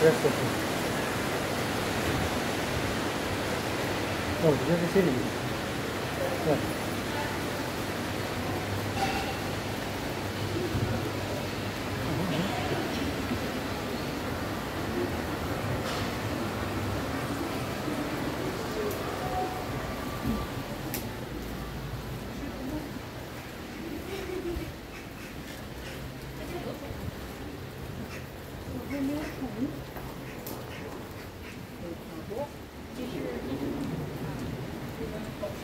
Красота. О, где-то середина. Так. Mm-hmm.